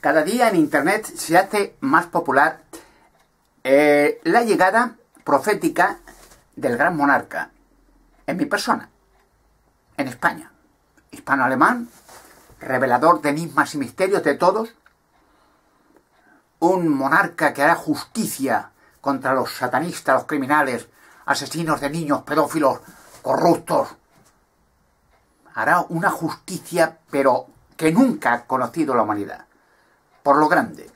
Cada día en Internet se hace más popular eh, la llegada profética del gran monarca en mi persona, en España. Hispano-alemán, revelador de enigmas y misterios de todos, un monarca que hará justicia contra los satanistas, los criminales, asesinos de niños, pedófilos, corruptos. Hará una justicia, pero que nunca ha conocido la humanidad por lo grande,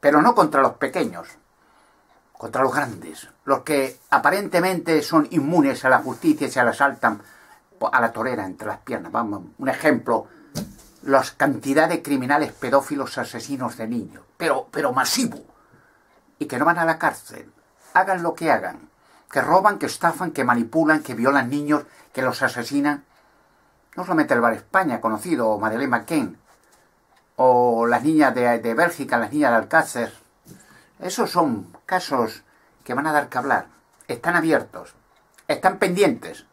pero no contra los pequeños, contra los grandes, los que aparentemente son inmunes a la justicia y se la saltan a la torera entre las piernas. Vamos, un ejemplo, la cantidad de criminales pedófilos asesinos de niños, pero, pero masivo, y que no van a la cárcel, hagan lo que hagan, que roban, que estafan, que manipulan, que violan niños, que los asesinan. No solamente el Bar España, conocido, Madeleine McCain, o las niñas de, Bélgica, las niñas de Alcácer. Esos son casos que van a dar que hablar. Están abiertos, están pendientes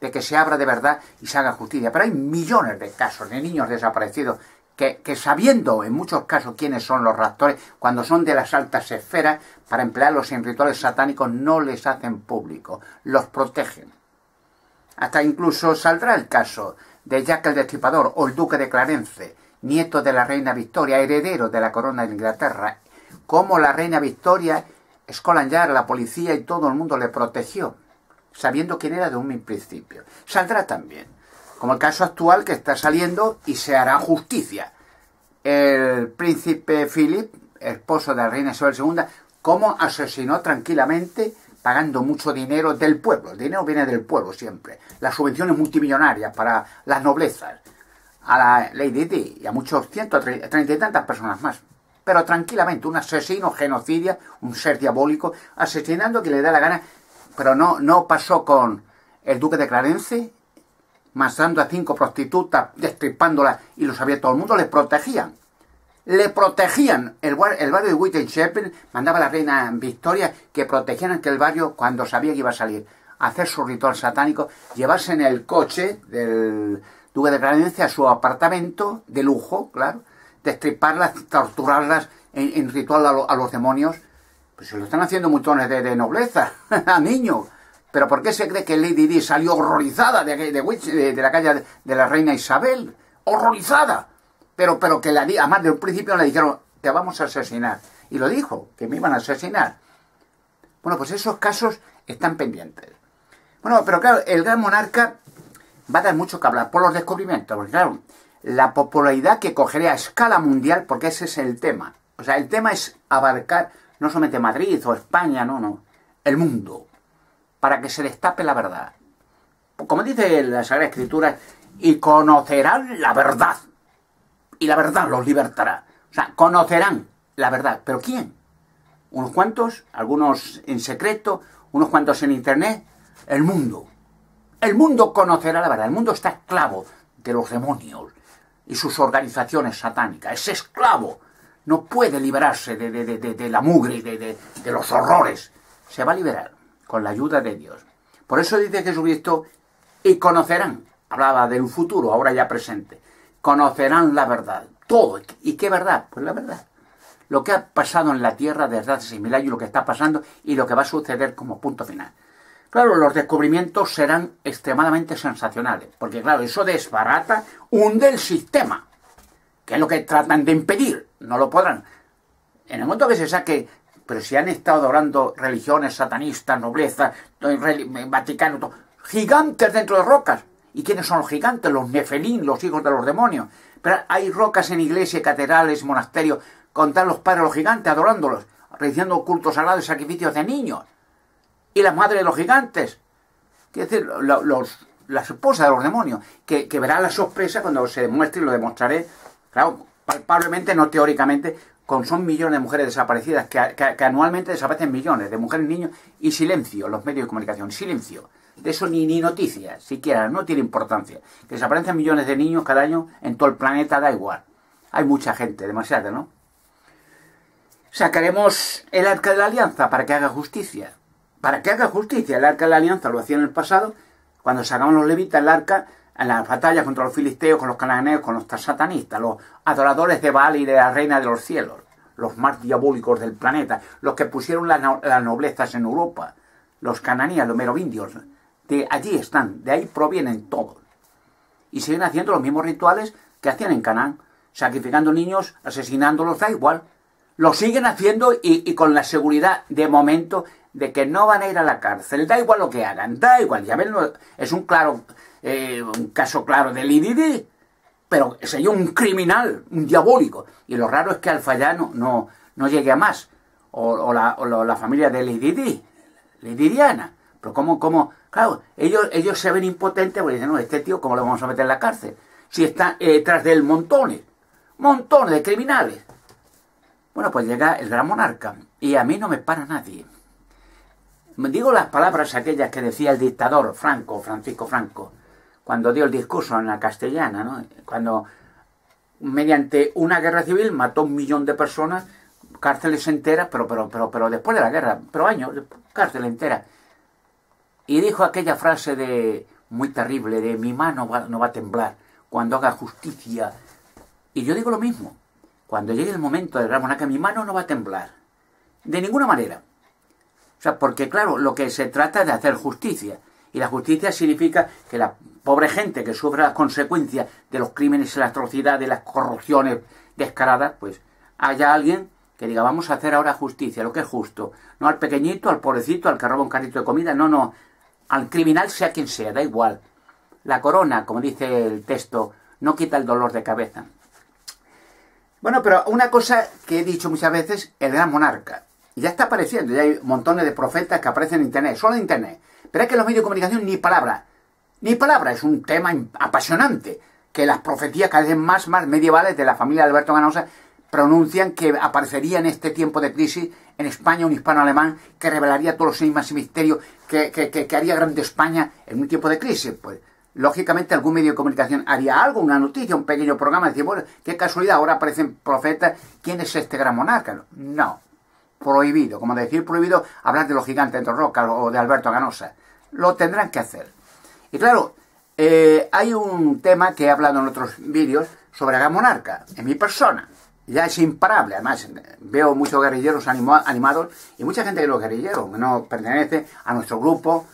de que se abra de verdad y se haga justicia. Pero hay millones de casos de niños desaparecidos que, que, sabiendo en muchos casos quiénes son los raptores, cuando son de las altas esferas, para emplearlos en rituales satánicos, no les hacen público, los protegen. Hasta incluso saldrá el caso de Jack el Destripador o el Duque de Clarence, nieto de la reina Victoria, heredero de la corona de Inglaterra, como la reina Victoria, Scotland la policía y todo el mundo le protegió, sabiendo quién era de un principio. Saldrá también, como el caso actual que está saliendo y se hará justicia. El príncipe Philip, esposo de la reina Isabel II, cómo asesinó tranquilamente pagando mucho dinero del pueblo. El dinero viene del pueblo siempre. Las subvenciones multimillonarias para las noblezas a la Lady Di y a muchos cientos, treinta y tantas personas más. Pero tranquilamente, un asesino genocidia, un ser diabólico, asesinando que le da la gana. Pero no, no pasó con el duque de Clarence, masando a cinco prostitutas, destripándolas, y lo sabía todo el mundo, le protegían. Le protegían. El, el barrio de Whitechapel mandaba a la reina Victoria que protegieran aquel barrio cuando sabía que iba a salir a hacer su ritual satánico, llevarse en el coche del, Tuve de a su apartamento de lujo, claro, destriparlas, torturarlas en, ritual a, los demonios. Pues se lo están haciendo montones de, nobleza a niños. Pero ¿por qué se cree que Lady Di salió horrorizada de, de, la calle de la reina Isabel? ¡Horrorizada! Pero, pero que la, además de un principio le dijeron, te vamos a asesinar. Y lo dijo, que me iban a asesinar. Bueno, pues esos casos están pendientes. Bueno, pero claro, el gran monarca va a dar mucho que hablar por los descubrimientos, porque claro, la popularidad que cogería a escala mundial, porque ese es el tema. O sea, el tema es abarcar no solamente Madrid o España, no, no, el mundo, para que se destape la verdad. Como dice la Sagrada Escritura, y conocerán la verdad. Y la verdad los libertará. O sea, conocerán la verdad. ¿Pero quién? Unos cuantos, algunos en secreto, unos cuantos en internet, el mundo. El mundo conocerá la verdad. El mundo está esclavo de los demonios y sus organizaciones satánicas. Es esclavo. No puede liberarse de, la mugre y de, los horrores. Se va a liberar con la ayuda de Dios. Por eso dice Jesucristo, y conocerán. Hablaba del futuro, ahora ya presente. Conocerán la verdad. Todo. ¿Y qué verdad? Pues la verdad. Lo que ha pasado en la tierra desde hace seis mil años, lo que está pasando y lo que va a suceder como punto final. Claro, los descubrimientos serán extremadamente sensacionales, porque claro, eso desbarata, hunde el sistema, que es lo que tratan de impedir, no lo podrán. En el momento que se saque, pero si han estado adorando religiones satanistas, nobleza, Vaticano, gigantes dentro de rocas. ¿Y quiénes son los gigantes? Los nefelín, los hijos de los demonios. Pero hay rocas en iglesias, catedrales, monasterios, con tal los padres los gigantes, adorándolos, realizando cultos sagrados y sacrificios de niños y la madre de los gigantes. Quiere decir, los, las esposas de los demonios, que, que verá la sorpresa cuando se demuestre y lo demostraré, claro, palpablemente, no teóricamente, con son millones de mujeres desaparecidas, que, que, anualmente desaparecen millones de mujeres y niños, y silencio, los medios de comunicación, silencio. De eso ni, ni noticias, siquiera, no tiene importancia. Que desaparecen millones de niños cada año en todo el planeta, da igual. Hay mucha gente, demasiada, ¿no? Sacaremos el arca de la alianza para que haga justicia para que haga justicia. El arca de la alianza lo hacía en el pasado, cuando sacamos los levitas el arca, en las batallas contra los filisteos, con los cananeos, con los satanistas, los adoradores de Baal y de la reina de los cielos, los más diabólicos del planeta, los que pusieron las noblezas en Europa, los cananías, los merovindios, de allí están, de ahí provienen todos. Y siguen haciendo los mismos rituales que hacían en Canaán, sacrificando niños, asesinándolos, da igual. Lo siguen haciendo y, con la seguridad de momento de que no van a ir a la cárcel, da igual lo que hagan, da igual, ya es un claro, eh, un caso claro del IDD, pero sería un criminal, un diabólico. Y lo raro es que Alfayano no, no llegue a más, o, la, la, familia de Lididy, Lididiana. Pero cómo, cómo, claro, ellos, ellos se ven impotentes porque dicen, no, este tío, ¿cómo lo vamos a meter en la cárcel? Si está eh, detrás de él montones, montones de criminales. Bueno, pues llega el gran monarca y a mí no me para nadie. Digo las palabras aquellas que decía el dictador Franco, Francisco Franco, cuando dio el discurso en la castellana, ¿no? Cuando mediante una guerra civil mató un millón de personas, cárceles enteras, pero, pero, pero, pero después de la guerra, pero años, cárcel entera. Y dijo aquella frase de muy terrible de mi mano no va a temblar cuando haga justicia. Y yo digo lo mismo. Cuando llegue el momento de gran que mi mano no va a temblar. De ninguna manera. O sea, porque claro, lo que se trata es de hacer justicia. Y la justicia significa que la pobre gente que sufre las consecuencias de los crímenes y la atrocidad, de las corrupciones descaradas, pues haya alguien que diga, vamos a hacer ahora justicia, lo que es justo. No al pequeñito, al pobrecito, al que roba un carrito de comida, no, no, al criminal sea quien sea, da igual. La corona, como dice el texto, no quita el dolor de cabeza. Bueno, pero una cosa que he dicho muchas veces, el gran monarca. Y ya está apareciendo, ya hay montones de profetas que aparecen en Internet, solo en Internet. Pero es que los medios de comunicación ni palabra, ni palabra, es un tema apasionante, que las profecías cada vez más, más medievales de la familia de Alberto Ganosa pronuncian que aparecería en este tiempo de crisis en España un hispano-alemán que revelaría todos los enigmas y misterios, que, que, haría grande España en un tiempo de crisis. Pues, lógicamente, algún medio de comunicación haría algo, una noticia, un pequeño programa, decir, bueno, qué casualidad, ahora aparecen profetas, ¿quién es este gran monarca? No, prohibido, como decir prohibido hablar de los gigantes de Roca o de Alberto Ganosa. Lo tendrán que hacer. Y claro, eh, hay un tema que he hablado en otros vídeos sobre gran monarca, en mi persona ya es imparable. Además, veo muchos guerrilleros animados y mucha gente de los guerrilleros que no pertenece a nuestro grupo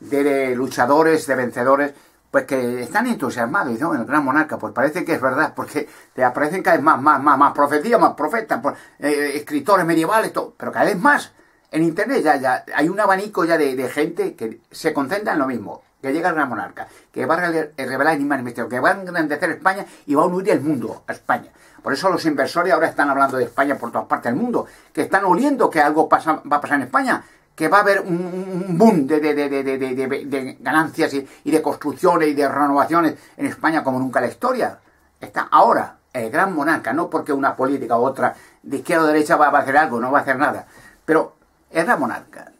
de luchadores, de vencedores, pues que están entusiasmados y dicen, el gran monarca, pues parece que es verdad, porque te aparecen cada vez más, más, más, más profecías, más profetas, pues, eh, escritores medievales, todo, pero cada vez más. En internet ya, ya hay un abanico ya de, gente que se concentra en lo mismo, que llega el gran monarca, que va a revelar el misterio, que va a engrandecer España y va a unir el mundo a España. Por eso los inversores ahora están hablando de España por todas partes del mundo, que están oliendo que algo va a pasar en España, que va a haber un, boom de, ganancias y, de construcciones y de renovaciones en España como nunca en la historia. Está ahora el gran monarca, no porque una política u otra de izquierda o derecha va a hacer algo, no va a hacer nada, pero el gran monarca,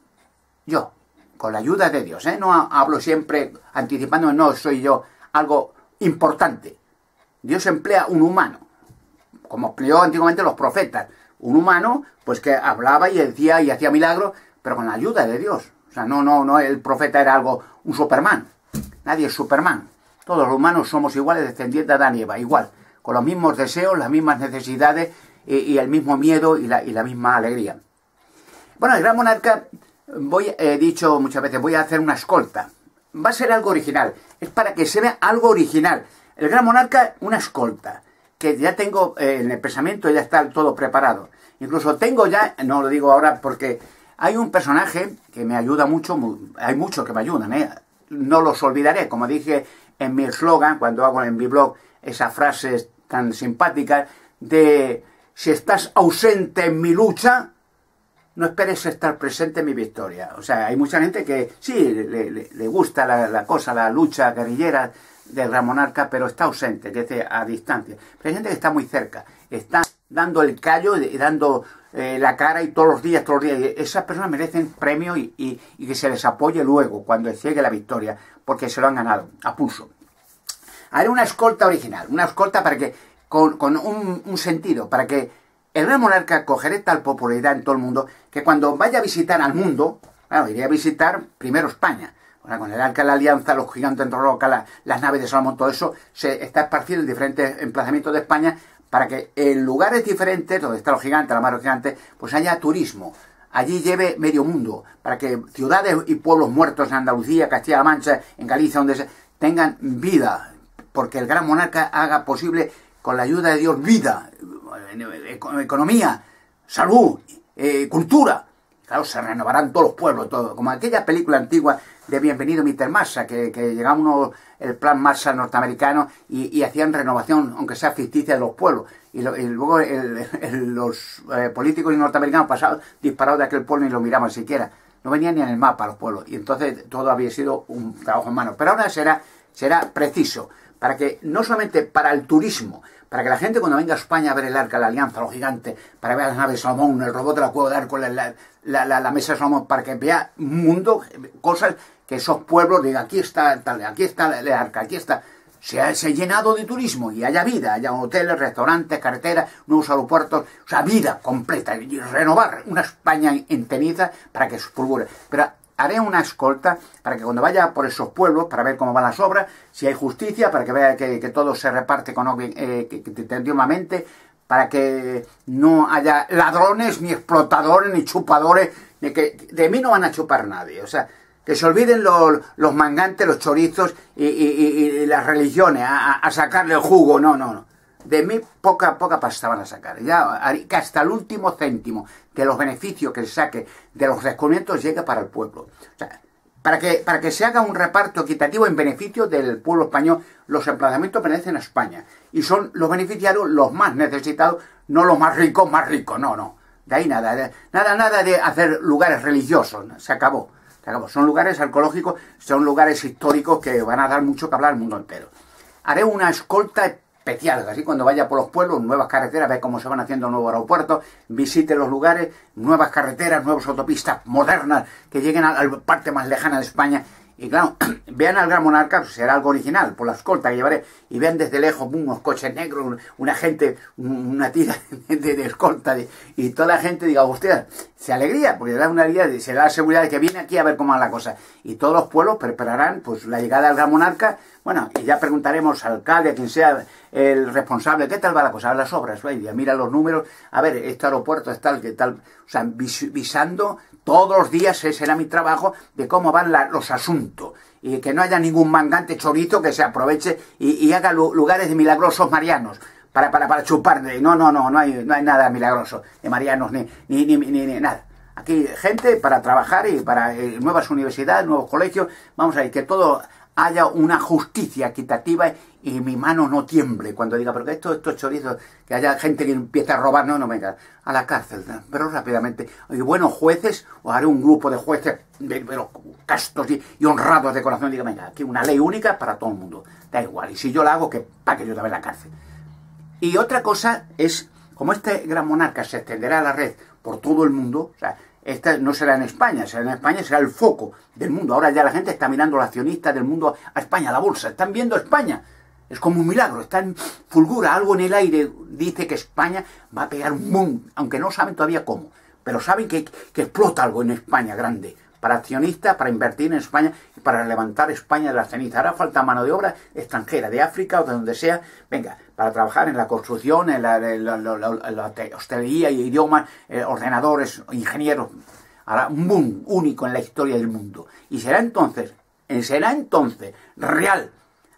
yo, con la ayuda de Dios, ¿eh? no hablo siempre anticipando, no soy yo algo importante. Dios emplea un humano como explicó antiguamente los profetas. Un humano, pues que hablaba y decía y hacía milagros, pero con la ayuda de Dios. O sea, no, no, no, el profeta era algo, un Superman. Nadie es Superman. Todos los humanos somos iguales, descendientes de Adán y Eva, igual. Con los mismos deseos, las mismas necesidades y, el mismo miedo y la, y la, misma alegría. Bueno, el gran monarca, voy, he dicho muchas veces, voy a hacer una escolta. Va a ser algo original. Es para que se vea algo original. El gran monarca, una escolta que ya tengo eh, en el pensamiento, ya está todo preparado. Incluso tengo ya, no lo digo ahora porque hay un personaje que me ayuda mucho, hay muchos que me ayudan, ¿eh? no los olvidaré, como dije en mi eslogan, cuando hago en mi blog esa frase tan simpática de si estás ausente en mi lucha, no esperes estar presente en mi victoria. O sea, hay mucha gente que sí, le, gusta la, cosa, la lucha guerrillera, del gran monarca, pero está ausente, desde a distancia. Pero hay gente que está muy cerca, está dando el callo y dando eh, la cara y todos los días, todos los días. Esas personas merecen premio y, que se les apoye luego, cuando llegue la victoria, porque se lo han ganado, a pulso. Haré una escolta original, una escolta para que, con, un, sentido, para que el gran monarca cogeré tal popularidad en todo el mundo, que cuando vaya a visitar al mundo, bueno, iría a visitar primero España, con el arca de la alianza, los gigantes entre rocas, las naves de Salomón, todo eso se está esparcido en diferentes emplazamientos de España para que en lugares diferentes, donde están los gigantes, la mar gigantes, pues haya turismo. Allí lleve medio mundo, para que ciudades y pueblos muertos en Andalucía, Castilla-La Mancha, en Galicia, donde tengan vida, porque el gran monarca haga posible, con la ayuda de Dios, vida, economía, salud, eh, cultura. Claro, se renovarán todos los pueblos, todo. Como aquella película antigua de Bienvenido Mr. Massa, que, que llegaba uno, el plan Massa norteamericano y, hacían renovación, aunque sea ficticia, de los pueblos. Y, luego los eh, políticos norteamericanos pasaban disparados de aquel pueblo y lo miraban siquiera. No venían ni en el mapa los pueblos. Y entonces todo había sido un trabajo en mano. Pero ahora será, será preciso para que no solamente para el turismo, para que la gente cuando venga a España a ver el arca, la alianza, los gigantes, para ver las naves de Salomón, el robot de la cueva de arco, la, mesa de Salomón, para que vea un mundo, cosas que esos pueblos digan, aquí está tal, aquí está el arca, aquí está. Se ha, llenado de turismo y haya vida, haya hoteles, restaurantes, carreteras, nuevos aeropuertos, o sea, vida completa, y renovar una España enteniza para que se fulgure. Pero haré una escolta para que cuando vaya por esos pueblos, para ver cómo van las obras, si hay justicia, para que vea que, todo se reparte con, eh, para que no haya ladrones, ni explotadores, ni chupadores, ni que de mí no van a chupar nadie. O sea, que se olviden los, mangantes, los chorizos y, las religiones a, a, sacarle el jugo. No, no, no de mí poca, poca pasta van a sacar. Ya, que hasta el último céntimo de los beneficios que se saque de los descubrimientos llegue para el pueblo. O sea, para que, para que se haga un reparto equitativo en beneficio del pueblo español, los emplazamientos pertenecen a España. Y son los beneficiarios los más necesitados, no los más ricos, más ricos, no, no. De ahí nada, nada, nada de hacer lugares religiosos, se acabó. Se acabó. Son lugares arqueológicos, son lugares históricos que van a dar mucho que hablar al mundo entero. Haré una escolta especiales. Así cuando vaya por los pueblos, nuevas carreteras, ve cómo se van haciendo nuevos aeropuertos, visite los lugares, nuevas carreteras, nuevas autopistas modernas que lleguen a la parte más lejana de España y claro, vean al gran monarca, pues será algo original, por la escolta que llevaré, y vean desde lejos unos coches negros, una gente, una tira de, escolta, y toda la gente diga, hostia, se alegría, porque da una alegría, se da la seguridad de que viene aquí a ver cómo va la cosa. Y todos los pueblos prepararán pues la llegada del gran monarca, bueno, y ya preguntaremos al alcalde, a quien sea el responsable, ¿qué tal va la cosa? Las obras, mira los números, a ver, este aeropuerto es tal, que tal, o sea, visando todos los días ese será mi trabajo de cómo van los asuntos. Y que no haya ningún mangante chorito que se aproveche y, haga lugares de milagrosos marianos. Para, para, para chupar. No, no, no, no hay, no hay nada milagroso de marianos ni, ni, ni, ni, nada. Aquí gente para trabajar y para eh, nuevas universidades, nuevos colegios. Vamos a ir, que todo haya una justicia equitativa y mi mano no tiemble cuando diga, pero que esto, estos chorizos, que haya gente que empiece a robar, no, no, venga, a la cárcel, pero rápidamente. Y buenos jueces, o haré un grupo de jueces, pero castos y, honrados de corazón, diga, venga, aquí una ley única para todo el mundo, da igual, y si yo la hago, que para que yo también la cárcel. Y otra cosa es, como este gran monarca se extenderá a la red por todo el mundo, o sea, esta no será en España, será en España, será el foco del mundo. Ahora ya la gente está mirando los accionistas del mundo a España, a la bolsa, están viendo España. Es como un milagro, están fulgura, algo en el aire dice que España va a pegar un boom, aunque no saben todavía cómo, pero saben que, que explota algo en España grande para accionistas, para invertir en España y para levantar España de la ceniza. Ahora falta mano de obra extranjera, de África o de donde sea, venga, para trabajar en la construcción, en la, hostelería y idiomas, eh, ordenadores, ingenieros. Ahora un boom único en la historia del mundo. Y será entonces, eh, será entonces real.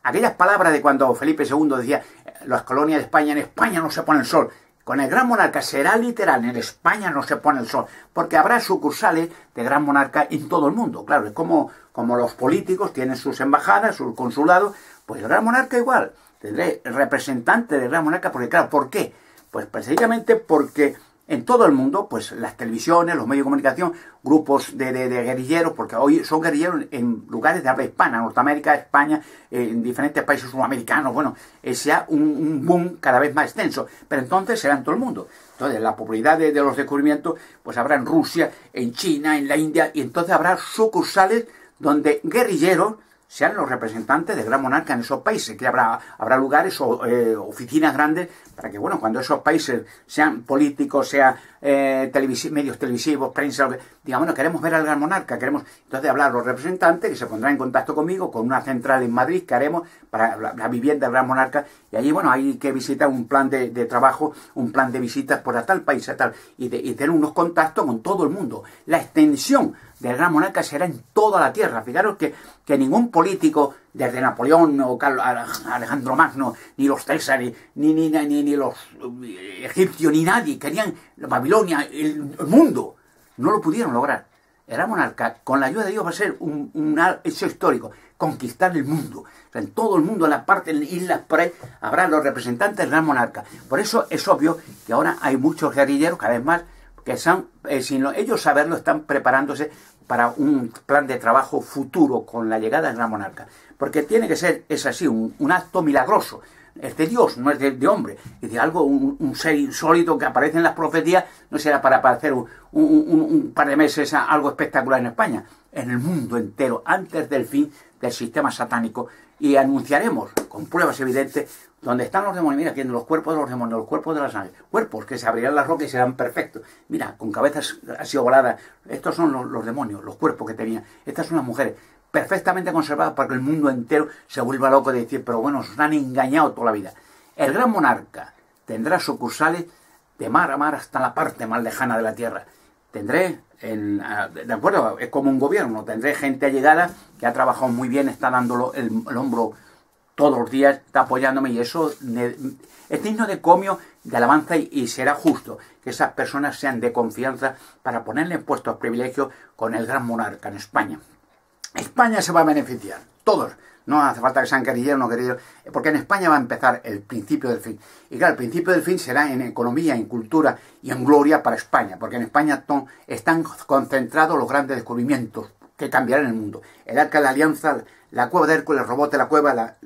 Aquellas palabras de cuando Felipe II decía, eh, las colonias de España, en España no se pone el sol. Con el Gran Monarca será literal, en España no se pone el sol, porque habrá sucursales de Gran Monarca en todo el mundo. Claro, es como, como los políticos tienen sus embajadas, sus consulados, pues el Gran Monarca igual, tendré representante del Gran Monarca, porque claro, ¿por qué? Pues precisamente porque en todo el mundo, pues las televisiones, los medios de comunicación, grupos de, guerrilleros, porque hoy son guerrilleros en lugares de habla hispana, Norteamérica, España, en diferentes países sudamericanos, bueno, sea un, un, boom cada vez más extenso, pero entonces será en todo el mundo. Entonces, la popularidad de, los descubrimientos, pues habrá en Rusia, en China, en la India, y entonces habrá sucursales donde guerrilleros sean los representantes del gran monarca en esos países, que habrá, habrá lugares o eh, oficinas grandes para que, bueno, cuando esos países sean políticos, sean eh, medios televisivos, prensa, digamos, bueno, queremos ver al gran monarca, queremos entonces hablar los representantes que se pondrán en contacto conmigo con una central en Madrid que haremos para la, vivienda del gran monarca y allí, bueno, hay que visitar un plan de, trabajo, un plan de visitas por a tal país, a tal, y, y tener unos contactos con todo el mundo. La extensión del gran monarca será en toda la tierra. Fijaros que, que ningún político, desde Napoleón o Alejandro Magno, ni los Césares, ni, ni, ni, ni los eh, egipcios, ni nadie, querían Babilonia, el, mundo. No lo pudieron lograr. El gran monarca, con la ayuda de Dios, va a ser un, un hecho histórico, conquistar el mundo. en todo el mundo, en la parte, en islas por ahí, habrá los representantes del gran monarca. Por eso es obvio que ahora hay muchos guerrilleros, cada vez más, que están, eh, sin ellos saberlo, están preparándose para un plan de trabajo futuro con la llegada del gran monarca. Porque tiene que ser, es así, un, acto milagroso. Es de Dios, no es de, hombre. Es de algo, un, ser insólito que aparece en las profecías, no será para, hacer un, par de meses algo espectacular en España, en el mundo entero, antes del fin del sistema satánico. Y anunciaremos, con pruebas evidentes, donde están los demonios, mira, tienen los cuerpos de los demonios, los cuerpos de las ángeles, cuerpos que se abrirán las rocas y serán perfectos. Mira, con cabezas así ovaladas, estos son los, demonios, los cuerpos que tenían. Estas son las mujeres, perfectamente conservadas para que el mundo entero se vuelva loco de decir, pero bueno, nos han engañado toda la vida. El gran monarca tendrá sucursales de mar a mar hasta la parte más lejana de la tierra. Tendré, de acuerdo, es como un gobierno, tendré gente allegada que ha trabajado muy bien, está dándolo el hombro todos los días está apoyándome y eso es digno de comio, de alabanza y, será justo que esas personas sean de confianza para ponerle en puestos privilegios con el gran monarca en España. España se va a beneficiar, todos. No hace falta que sean guerrilleros o no guerrilleros, porque en España va a empezar el principio del fin. Y claro, el principio del fin será en economía, en cultura y en gloria para España, porque en España están concentrados los grandes descubrimientos que cambiarán el mundo. El arca de la alianza, la cueva de Hércules, el robot de la cueva, la,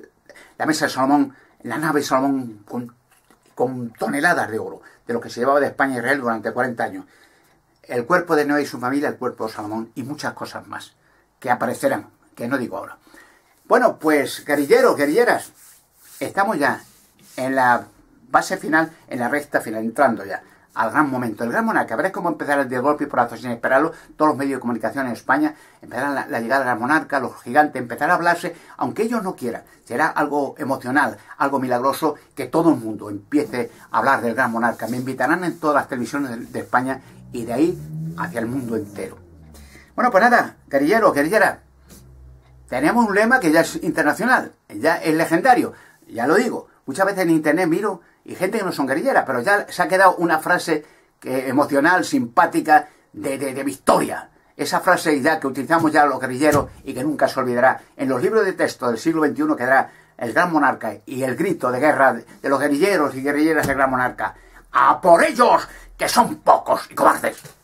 la mesa de Salomón, la nave de Salomón con, toneladas de oro, de lo que se llevaba de España a Israel durante 40 años. El cuerpo de Noé y su familia, el cuerpo de Salomón y muchas cosas más que aparecerán, que no digo ahora. Bueno, pues guerrilleros, guerrilleras, estamos ya en la base final, en la recta final, entrando ya al gran momento. El gran monarca, veréis cómo empezará de golpe y porrazo sin esperarlo. Todos los medios de comunicación en España empezarán la, llegada del monarca, los gigantes, empezará a hablarse, aunque ellos no quieran. Será algo emocional, algo milagroso, que todo el mundo empiece a hablar del gran monarca. Me invitarán en todas las televisiones de, España y de ahí hacia el mundo entero. Bueno, pues nada, guerrillero, guerrillera. Tenemos un lema que ya es internacional, ya es legendario, ya lo digo. Muchas veces en internet miro y gente que no son guerrilleras, pero ya se ha quedado una frase que, emocional, simpática, de, de, victoria. Esa frase ya que utilizamos ya los guerrilleros y que nunca se olvidará. En los libros de texto del siglo XXI quedará el gran monarca y el grito de guerra de los guerrilleros y guerrilleras del gran monarca. ¡A por ellos, que son pocos y cobardes!